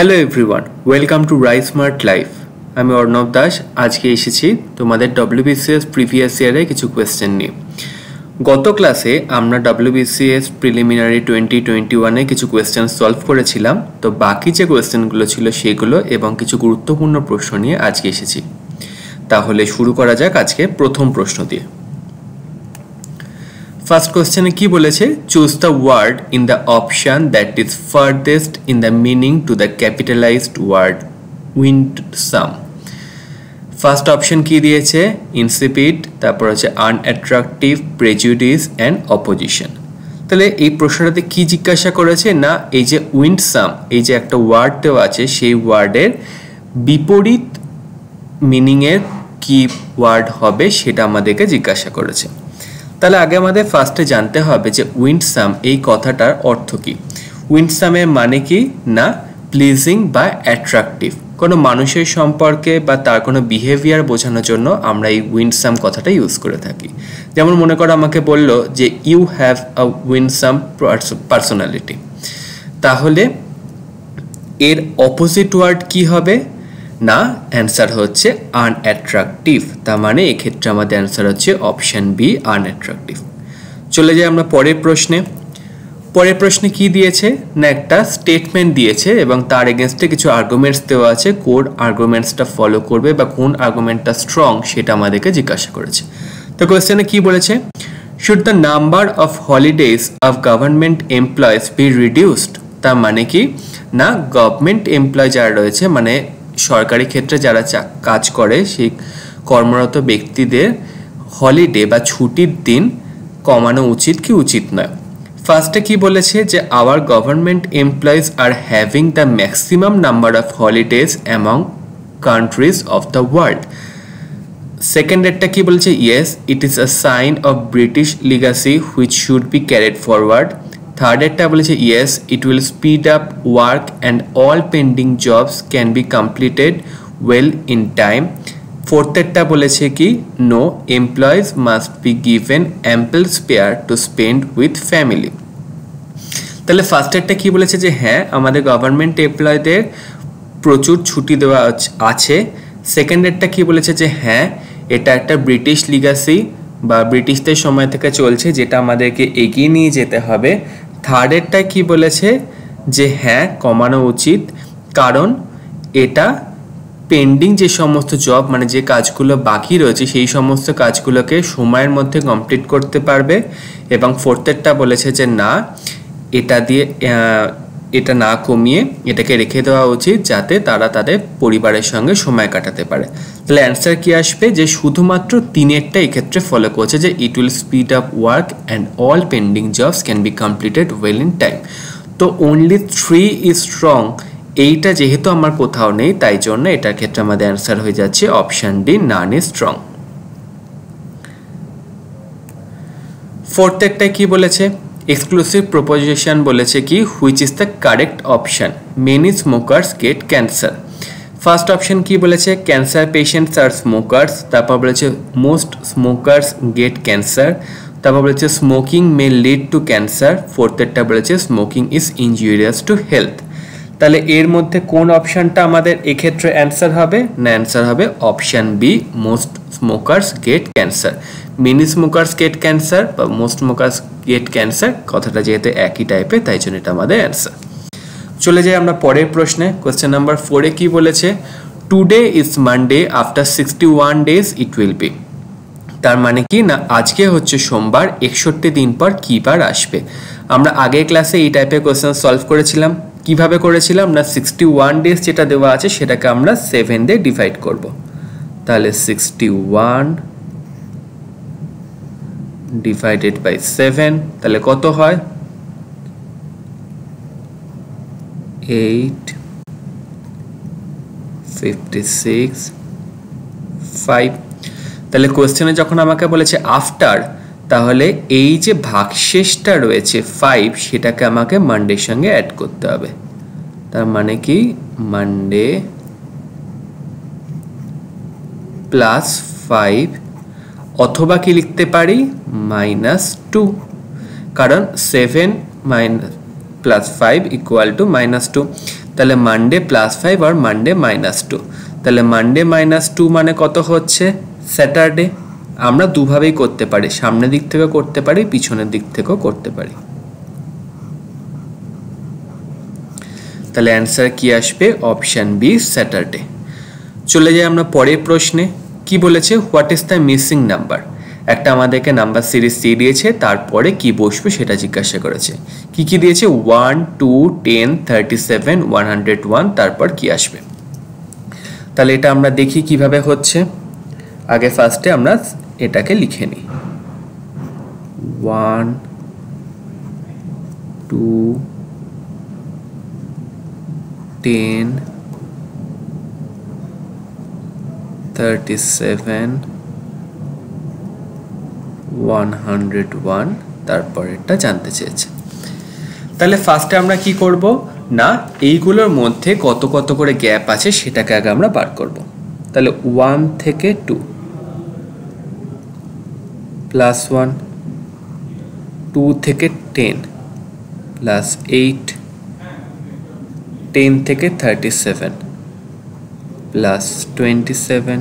Hello everyone welcome to Rai smart life আমি অর্ণব দাস, আজকে এসেছি তোমাদের ডব্লিউবিসিএস প্রিভিয়াস ইয়ারে কিছু কোয়েশ্চেন নিয়ে। গত ক্লাসে আমরা ডব্লিউবিসিএস প্রিলিমিনারি টোয়েন্টি টোয়েন্টি ওয়ানে কিছু কোয়েশ্চেন সলভ করেছিলাম, তো বাকি যে কোয়েশ্চেনগুলো ছিল সেগুলো এবং কিছু গুরুত্বপূর্ণ প্রশ্ন নিয়ে আজকে এসেছি। তাহলে শুরু করা যাক আজকে প্রথম প্রশ্ন দিয়ে। ফার্স্ট কোয়েশ্চেনে কি বলেছে? Choose the word in the option that is farthest in the meaning to the capitalized word winsome first option কি দিয়েছে? ইনসিপিড তারপর হচ্ছে আনঅ্যাট্রাকটিভ প্রেজুডিস অ্যান্ড অপোজিশন তাহলে এই প্রশ্নটাতে কি জিজ্ঞাসা করেছে? না, এই যে উইন্ড সাম এই যে একটা ওয়ার্ড দেওয়া আছে, সেই ওয়ার্ডের বিপরীত মিনিংয়ের কি ওয়ার্ড হবে সেটা আমাদেরকে জিজ্ঞাসা করেছে। তাহলে আগে আমাদের ফার্স্টে জানতে হবে যে উইন্ডসাম এই কথাটার অর্থ কী। উইন্ডসামের মানে কি? না প্লিজিং বা অ্যাট্রাকটিভ কোনো মানুষের সম্পর্কে বা তার কোনো বিহেভিয়ার বোঝানোর জন্য আমরা এই উইন্ডসাম কথাটা ইউজ করে থাকি। যেমন মনে করো আমাকে বলল যে you have a winsome personality তাহলে এর অপোজিট ওয়ার্ড কি হবে? না অ্যান্সার হচ্ছে আনঅ্যাট্রাকটিভ তার মানে এক্ষেত্রে আমাদের অ্যান্সার হচ্ছে অপশান বি আনঅ্যাট্রাকটিভ চলে যাই আমরা পরের প্রশ্নে। পরের প্রশ্নে কি দিয়েছে? না, একটা স্টেটমেন্ট দিয়েছে এবং তার এগেনস্টে কিছু আর্গুমেন্টস দেওয়া আছে। কোন আর্গুমেন্টসটা ফলো করবে বা কোন আর্গুমেন্টটা স্ট্রং সেটা আমাদেরকে জিজ্ঞাসা করেছে। তো কোয়েশ্চেনে কি বলেছে? Should the number of holidays of government employees be reduced তার মানে কি? না গভর্নমেন্ট এমপ্লয় যারা রয়েছে মানে সরকারি ক্ষেত্রে যারা কাজ করে, সেই কর্মরত ব্যক্তিদের হলিডে বা ছুটির দিন কমানো উচিত কি উচিত নয়? ফার্স্টে কি বলেছে যে our government employees are having the maximum number of holidays among countries of the world second ডেটটা কি বলছে? Yes it is a sign of British legacy which should be carried forward third এরটা বলেছে yes it will speed up work and all pending jobs can be completed well in time ফোর্থেরটা বলেছে কি no employees must be given ample spare to spend with family তাহলে ফার্স্টেরটা কি বলেছে যে হ্যাঁ আমাদের government এমপ্লয়দের প্রচুর ছুটি দেওয়া আছে সেকেন্ডেরটা কি বলেছে যে হ্যাঁ এটা একটা ব্রিটিশ লিগাসি বা ব্রিটিশদের সময় থেকে চলছে, যেটা আমাদেরকে এগিয়ে নিয়ে যেতে হবে। থার্ডেরটায় কি বলেছে? যে হ্যাঁ কমানো উচিত। কারণ এটা পেন্ডিং যে সমস্ত জব মানে যে কাজগুলো বাকি রয়েছে, সেই সমস্ত কাজগুলোকে সময়ের মধ্যে কমপ্লিট করতে পারবে। এবং ফোর্থেরটা বলেছে যে না, এটা দিয়ে এটা না কমিয়ে এটাকে রেখে দেওয়া উচিত যাতে তারা তাদের পরিবারের সঙ্গে সময় কাটাতে পারে। তাহলে অ্যান্সার কি আসবে? যে শুধুমাত্র তিনেরটা এক্ষেত্রে ফলো করছে যে it will speed up work and all pending jobs can be completed well in time তো অনলি থ্রি ইজ স্ট্রং এইটা যেহেতু আমার কোথাও নেই, তাই জন্য এটার ক্ষেত্রে আমাদের অ্যান্সার হয়ে যাচ্ছে option D none is strong fourth একটাই কি বলেছে? এক্সক্লুসিভ প্রপোজিশন বলেছে কি which is the correct option many smokers get cancer first option কি বলেছে? ক্যান্সার পেশেন্টস আর স্মোকার্স তারপর বলেছে মোস্ট স্মোকার্স গেট ক্যান্সার তারপর বলেছে smoking may lead to cancer ফোর্থেরটা বলেছে smoking is injurious to health তাহলে এর মধ্যে কোন অপশানটা আমাদের এক্ষেত্রে অ্যান্সার হবে? না অ্যান্সার হবে option B most smokers get cancer many smokers get cancer বা মোস্ট স্মোকার্স গেট ক্যান্সার, কথাটা যেহেতু একই টাইপের তাই জন্য এটা আমাদের অ্যান্সার চলে যাই আমরা পরের প্রশ্নে। কোয়েশ্চেন নাম্বার ফোরে কি বলেছে? Today is Monday after sixty one days it will be তার মানে কি? না, আজকে হচ্ছে সোমবার, একষট্টি দিন পর কী বার আসবে? আমরা আগের ক্লাসে এই টাইপের কোয়েশ্চেন সলভ করেছিলাম। কীভাবে করেছিলাম? না সিক্সটি ওয়ান ডেজ যেটা দেওয়া আছে সেটাকে আমরা সেভেন দিয়ে ডিভাইড করব। তাহলে sixty one divided by seven তাহলে কত হয়? এইট ফিফটি সিক্স ফাইভ তাহলে কোয়েশ্চেনে যখন আমাকে বলেছে আফটার তাহলে এই যে ভাগশেষটা রয়েছে ফাইভ সেটাকে আমাকে মানডের সঙ্গে অ্যাড করতে হবে। তার মানে কি? মানডে প্লাস ফাইভ অথবা কি লিখতে পারি? Minus two. কারণ seven minus plus five equal to minus two. তাহলে মানডে প্লাস ফাইভ আর মানডে মাইনাস টু। তাহলে মানডে মাইনাস টু মানে কত হচ্ছে? স্যাটারডে। আমরা দুভাবেই করতে পারি। সামনের দিক থেকেও করতে পারি, পিছনের দিক থেকেও করতে পারি। তাহলে অ্যান্সার কি আসবে? Option B, Saturday. চলে যাই আমরা পরের প্রশ্নে। কি বলেছে? What is the missing number একটা আমাদেরকে নাম্বার সিরিজ দিয়ে দিয়েছে, তারপরে কি বসবে সেটা জিজ্ঞাসা করেছে। কি কি দিয়েছে? One two ten thirty seven one hundred one তারপর কি আসবে। তাহলে এটা আমরা দেখি কীভাবে হচ্ছে। আগে ফার্স্টে আমরা এটাকে লিখে নিই। One two ten thirty seven one hundred one তারপর এটা জানতে চেয়েছে। তাহলে ফার্স্টে আমরা কি করব? না, এইগুলোর মধ্যে কত কত করে গ্যাপ আছে সেটাকে আগে আমরা বার করব। তাহলে ওয়ান থেকে টু প্লাস ওয়ান টু থেকে টেন প্লাস এইট টেন থেকে thirty seven plus twenty seven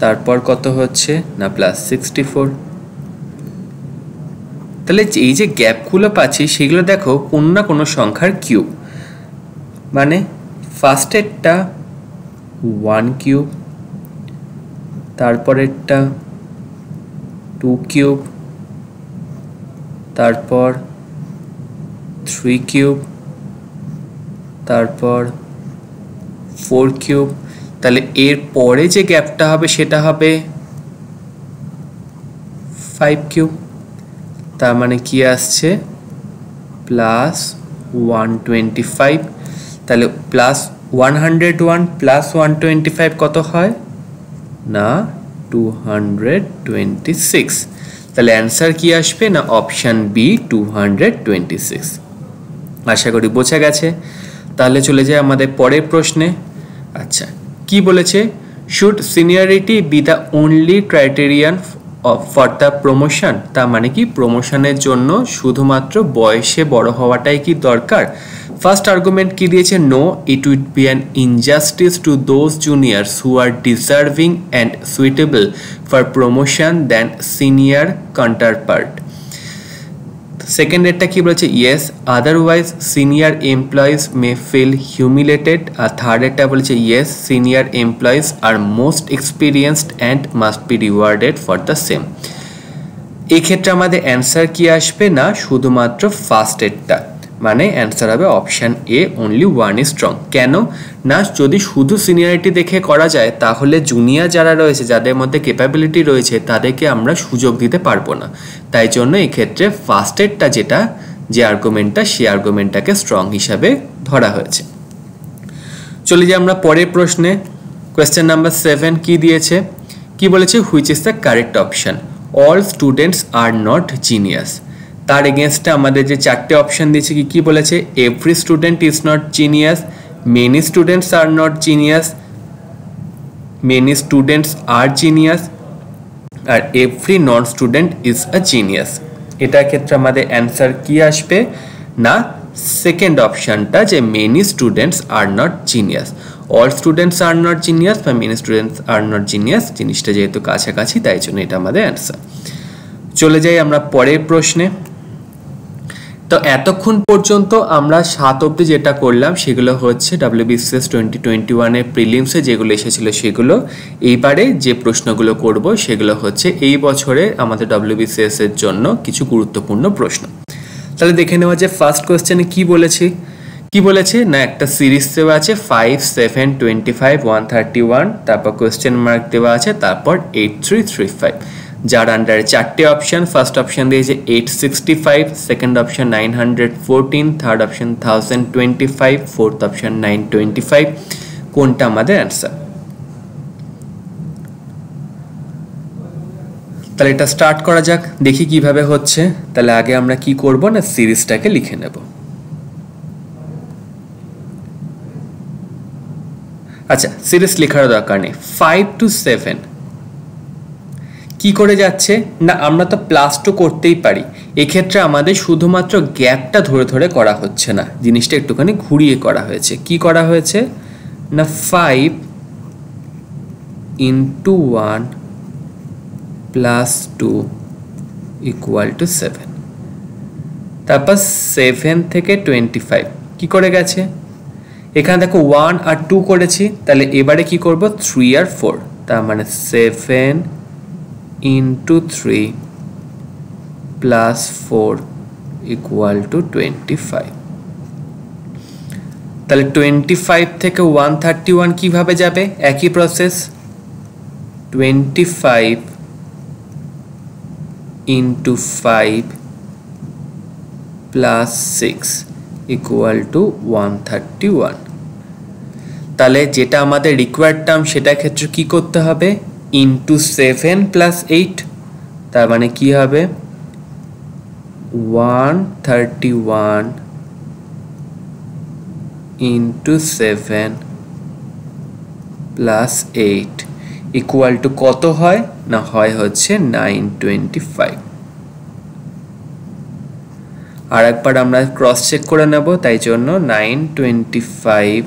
তারপর কত হচ্ছে? না, প্লাস সিক্সটি ফোর তাহলে এই যে গ্যাপগুলো পাচ্ছি, সেগুলো দেখো কোনো না কোনো সংখ্যার কিউব। মানে ফার্স্টেরটা ওয়ান কিউব, তারপরেরটা টু কিউব, তারপর থ্রি কিউব, তারপর ফোর কিউব তাহলে এর পরে যে গ্যাপটা হবে সেটা হবে ফাইভ কিউব তার মানে কি আসছে? প্লাস ওয়ান টোয়েন্টি ফাইভ তাহলে plus one hundred one plus one twenty five কত হয়? না টু হান্ড্রেড টোয়েন্টি সিক্স তাহলে অ্যান্সার কি আসবে? না option B two hundred twenty six আশা করি বোঝা গেছে। তাহলে চলে যায় আমাদের পরের প্রশ্নে। আচ্ছা কি বলেছে? Should seniority be the only criterion for the promotion তার মানে কি? প্রমোশনের জন্য শুধুমাত্র বয়সে বড় হওয়াটাই কি দরকার? ফার্স্ট আর্গুমেন্ট কি দিয়েছে? No it would be an injustice to those juniors who are deserving and suitable for promotion than senior counterpart second ডেটটা কি বলেছে? Yes otherwise senior employees may feel humiliated আর থার্ড ডেটটা বলেছে yes senior employees are most experienced and must be rewarded for the same এক্ষেত্রে আমাদের answer কি আসবে না? শুধুমাত্র ফার্স্ট এডটা মানে অ্যান্সার হবে option A only one is strong কেন? না, যদি শুধু সিনিয়রিটি দেখে করা যায়, তাহলে জুনিয়র যারা রয়েছে, যাদের মধ্যে ক্যাপাবিলিটি রয়েছে, তাদেরকে আমরা সুযোগ দিতে পারব না। তাই জন্য এক্ষেত্রে ফার্স্ট এডটা যেটা, যে আর্গুমেন্টটা সেই আর্গুমেন্টটাকে স্ট্রং হিসাবে ধরা হয়েছে। চলে যাই আমরা পরের প্রশ্নে। কোয়েশ্চেন নাম্বার সেভেন কি দিয়েছে? কি বলেছে? Which is the correct option all students are not genius তার এগেনস্টে আমাদের যে চারটে অপশান দিয়েছে কি কি বলেছে? Every student is not genius many students are not genius many students are genius R every non student is a genius এটার ক্ষেত্রে আমাদের অ্যান্সার কি আসবে? না সেকেন্ড অপশানটা যে many students are not genius all students are not genius বা many students are not genius জিনিসটা যেহেতু কাছাকাছি, তাই জন্য এটা আমাদের অ্যান্সার চলে যাই আমরা পরের প্রশ্নে। তো এতক্ষণ পর্যন্ত আমরা সাত অব্দি যেটা করলাম সেগুলো হচ্ছে ডাব্লিউবিসিএস টোয়েন্টি টোয়েন্টি ওয়ানের প্রিলিমসে যেগুলো এসেছিল সেগুলো। এইবারে যে প্রশ্নগুলো করব সেগুলো হচ্ছে এই বছরে আমাদের ডাব্লিউবিসিএস এর জন্য কিছু গুরুত্বপূর্ণ প্রশ্ন। তাহলে দেখে নেওয়া যে ফার্স্ট কোয়েশ্চেনে কি বলেছি? কি বলেছে? না, একটা সিরিজ দেওয়া আছে five seven twenty five one thirty one তারপর কোয়েশ্চেন মার্ক দেওয়া আছে, তারপর এইট থ্রি থ্রি ফাইভ যার আন্ডারে চারটে অপশান ফার্স্ট অপশান দিয়েছে eight sixty five second option nine hundred fourteen third option thousand twenty five fourth option nine twenty five কোনটা আমাদের অ্যান্সার তাহলে এটা স্টার্ট করা যাক, দেখি কীভাবে হচ্ছে। তাহলে আগে আমরা কি করব না সিরিজটাকে লিখে নেব? আচ্ছা সিরিজ লেখার দরকার নেই। ফাইভ টু সেভেন কি করে যাচ্ছে? না, আমরা তো প্লাস টু করতেই পারি। এক্ষেত্রে আমাদের শুধুমাত্র গ্যাপটা ধরে ধরে করা হচ্ছে না। জিনিসটা একটুখানি ঘুরিয়ে করা হয়েছে। কি করা হয়েছে? না five into one plus two equal to seven তারপর সেভেন থেকে টোয়েন্টি ফাইভ কী করে গেছে? এখানে দেখো ওয়ান আর টু করেছি। তাহলে এবারে কি করব? থ্রি আর ফোর তার মানে seven three plus four equal to twenty five তাহলে টোয়েন্টি ফাইভ থেকে ওয়ান থার্টি ওয়ান কীভাবে যাবে? একই process twenty five into five plus six equal to one thirty one তাহলে যেটা আমাদের রিকোয়ার্ড টার্ম সেটা ক্ষেত্রে কি করতে হবে? ইন্টু সেভেন প্লাস এইট তার মানে কি হবে? One thirty one into seven plus eight equal to কত হয়? না, হয় হচ্ছে নাইন টোয়েন্টি ফাইভ আর একবার আমরা ক্রস চেক করে নেব, তাই জন্য nine twenty five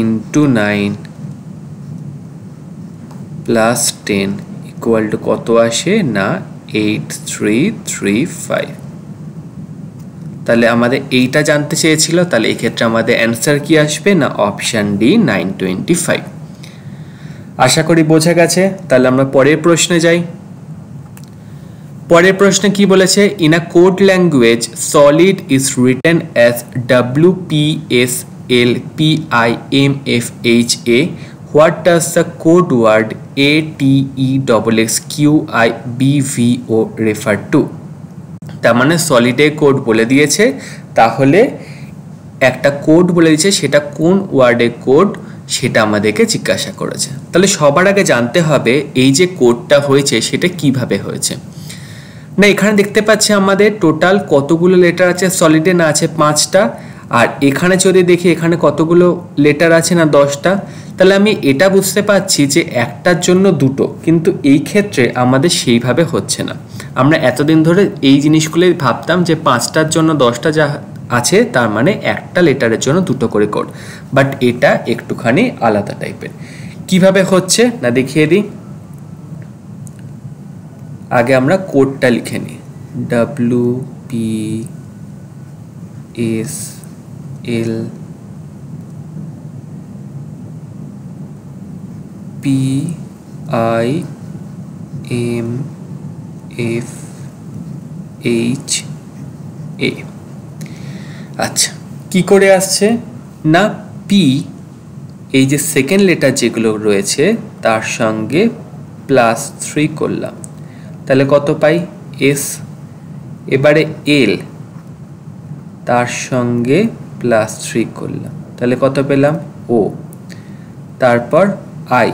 into nine plus ten equal to কত আসে? না এইট থ্রি থ্রি ফাইভ তাহলে আমাদের এইটা জানতে চেয়েছিল, তাহলে এক্ষেত্রে আমাদের অ্যান্সার কি আসবে? না option D nine twenty five আশা করি বোঝা গেছে। তাহলে আমরা পরের প্রশ্নে যাই। পরের প্রশ্নে কি বলেছে? In a code language solid is written as W P S L P I M F H A what does the code word A T E double X Q I B V O refer to তার মানে সলিডে code বলে দিয়েছে, তাহলে একটা code বলে দিয়েছে, সেটা কোন ওয়ার্ডে কোড সেটা আমাদেরকে জিজ্ঞাসা করেছে। তাহলে সবার আগে জানতে হবে এই যে কোডটা হয়েছে, সেটা কীভাবে হয়েছে। না, এখানে দেখতে পাচ্ছি আমাদের টোটাল কতগুলো লেটার আছে সলিডে না আছে পাঁচটা। আর এখানে যদি দেখি, এখানে কতগুলো লেটার আছে না দশটা, তাহলে আমি এটা বুঝতে পারছি যে একটার জন্য দুটো, কিন্তু এই ক্ষেত্রে আমাদের সেইভাবে হচ্ছে না। আমরা এতদিন ধরে এই জিনিসগুলোই ভাবতাম যে পাঁচটার জন্য দশটা যা আছে, তার মানে একটা লেটারের জন্য দুটো করে কোড বাট এটা একটুখানি আলাদা টাইপের কীভাবে হচ্ছে? না, দেখিয়ে দিই। আগে আমরা কোডটা লিখে নিই। W P S L P I M F H A আচ্ছা কি করে আসছে? না পি এই যে সেকেন্ড লেটার যেগুলো রয়েছে, তার সঙ্গে প্লাস থ্রি করলাম। তাহলে কত পাই? এস এবারে এল তার সঙ্গে প্লাস থ্রি করলাম। তাহলে কত পেলাম? ও তারপর আই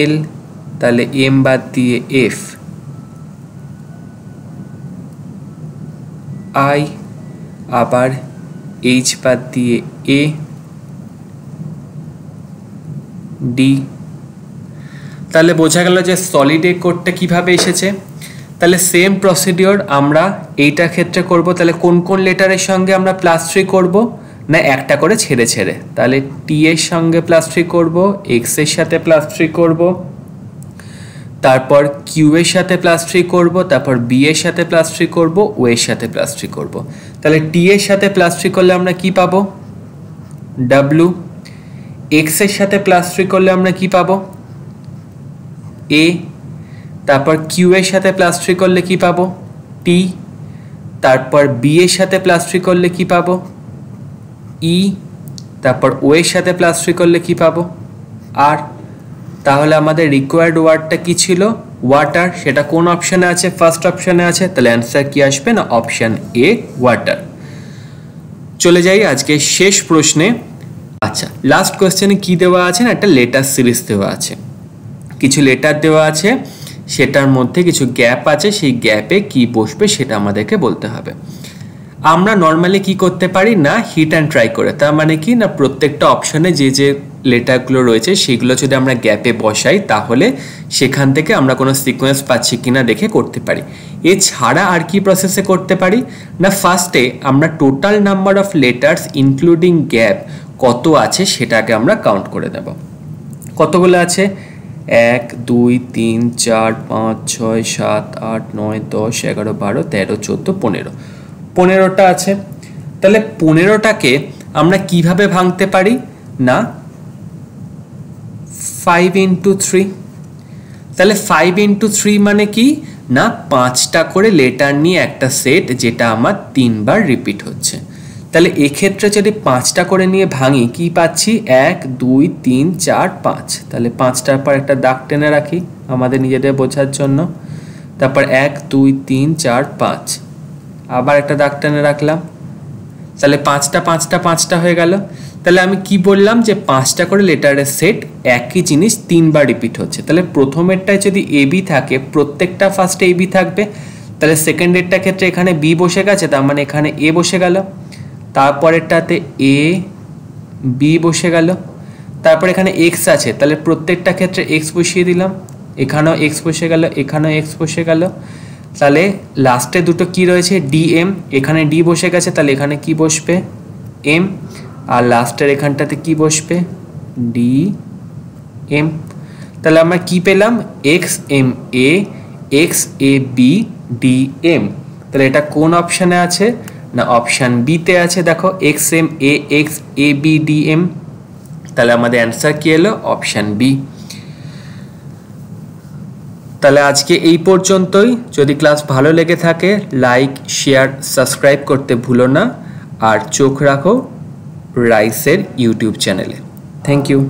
এল তাহলে এম বাদ দিয়ে এফ আই আবার এইচ বাদ দিয়ে এ ডি তাহলে বোঝা গেল যে সলিডে কোডটা কীভাবে এসেছে? তাহলে সেম প্রসিডিওর আমরা এইটা ক্ষেত্রে করব, তাহলে কোন কোন লেটারের সঙ্গে আমরা প্লাস থ্রি করব? না, একটা করে ছেড়ে ছেড়ে। তাহলে টি এর সঙ্গে প্লাস থ্রি করব এক্সের সাথে প্লাস থ্রি করব, তারপর কিউ এর সাথে প্লাস থ্রি করব, তারপর বি এর সাথে প্লাস থ্রি করব ও এর সাথে প্লাস থ্রি করব। তাহলে টি এর সাথে প্লাস থ্রি করলে আমরা কি পাবো? ডাব্লু এক্সের সাথে প্লাস থ্রি করলে আমরা কি পাবো? এ তারপর কিউ এর সাথে প্লাস থ্রি করলে কি পাবো? টি তারপর বি এর সাথে প্লাস থ্রি করলে কি পাবো? ই তারপর ও এর সাথে প্লাস থ্রি করলে কি পাবো? আর তাহলে আমাদের রিকোয়ার্ড ওয়ার্ডটা কি ছিল? ওয়াটার সেটা কোন অপশানে আছে? ফার্স্ট অপশানে আছে। তাহলে অ্যান্সার কি আসবে না? অপশান এ ওয়াটার চলে যাই আজকে শেষ প্রশ্নে। আচ্ছা লাস্ট কোয়েশ্চেনে কি দেওয়া আছে না? একটা লেটার সিরিজ দেওয়া আছে। কিছু লেটার দেওয়া আছে। সেটার মধ্যে কিছু গ্যাপ আছে, সেই গ্যাপে কি বসবে সেটা আমাদেরকে বলতে হবে। আমরা নর্মালি কি করতে পারি? না হিট অ্যান্ড ট্রাই করে। তার মানে কি? না, প্রত্যেকটা অপশনে যে যে লেটারগুলো রয়েছে, সেগুলো যদি আমরা গ্যাপে বসাই, তাহলে সেখান থেকে আমরা কোনো সিকোয়েন্স পাচ্ছি কিনা দেখে করতে পারি। এছাড়া আর কি প্রসেসে করতে পারি? না ফার্স্টে আমরা total number of letters including gap কত আছে সেটাকে আমরা কাউন্ট করে দেব। কতগুলো আছে? এক, দুই, তিন, চার, পাঁচ, ছয়, সাত, আট, নয়, দশ, এগারো, বারো, তেরো, চোদ্দ, পনেরো। পনেরোটা আছে। তাহলে পনেরোটাকে আমরা কীভাবে ভাঙতে পারি? না ফাইভ ইন্টু থ্রি তাহলে ফাইভ ইন্টু থ্রি মানে কি? না, পাঁচটা করে লেটার নিয়ে একটা সেট যেটা আমার তিনবার রিপিট হচ্ছে। তাহলে এক্ষেত্রে যদি পাঁচটা করে নিয়ে ভাঙি, কি পাচ্ছি? এক, দুই, তিন, চার, পাঁচ। তাহলে পাঁচটার পর একটা দাগ টেনে রাখি আমাদের নিজেদের বোঝার জন্য। তারপর এক, দুই, তিন, চার, পাঁচ। আবার একটা দাগ টেনে রাখলাম। তাহলে পাঁচটা পাঁচটা পাঁচটা হয়ে গেল। তাহলে আমি কি বললাম যে পাঁচটা করে লেটারের সেট একই জিনিস তিনবার রিপিট হচ্ছে। তাহলে প্রথমেরটায় যদি এ, বি থাকে, প্রত্যেকটা ফার্স্টে এ বি থাকবে। তাহলে সেকেন্ডেরটা ক্ষেত্রে এখানে বি বসে গেছে, তার মানে এখানে এ বসে গেল। তারপরেরটাতে এ বি বসে গেল। তারপর এখানে এক্স আছে, তাহলে প্রত্যেকটা ক্ষেত্রে এক্স বসিয়ে দিলাম। এখানেও এক্স বসে গেল, এখানেও এক্স বসে গেল। তাহলে লাস্টে দুটো কি রয়েছে? ডি এম এখানে ডি বসে গেছে, তাহলে এখানে কি বসবে? এম আর লাস্টের এখানটাতে কি বসবে? ডি এম তাহলে আমরা কি পেলাম? X M A X A B D M তাহলে এটা কোন অপশানে আছে? না অপশান বিতে আছে, দেখো X M A X A B D M তাহলে আমাদের অ্যান্সার কি এলো? অপশান বি তাহলে আজকে এই পর্যন্তই। যদি ক্লাস ভালো লেগে থাকে লাইক শেয়ার সাবস্ক্রাইব করতে ভুলো না। আর চোখ রাখো রাইসের ইউটিউব চ্যানেলে থ্যাংক ইউ